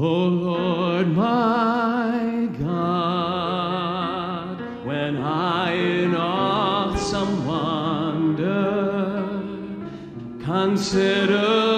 O Lord my God, when I in awesome wonder consider.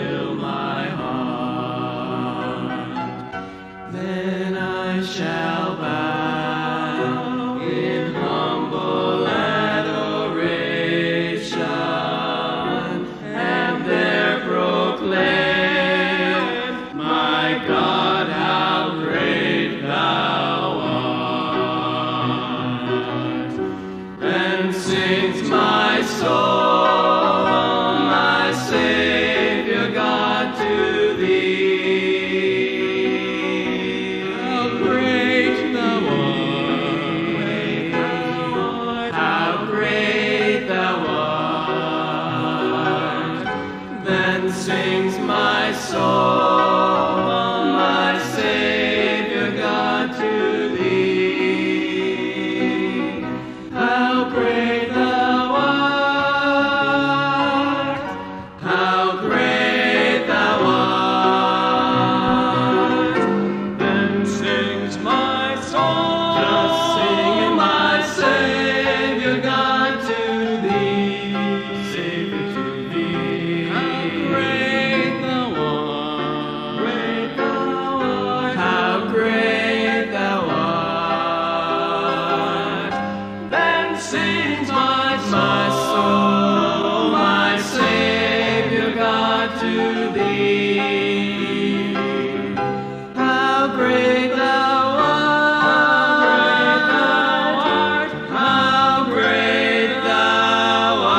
to thee. How great thou art, how great thou art.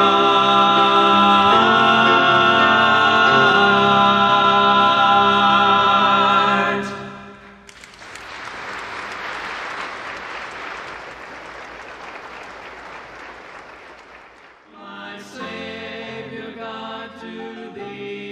My Savior God to thee.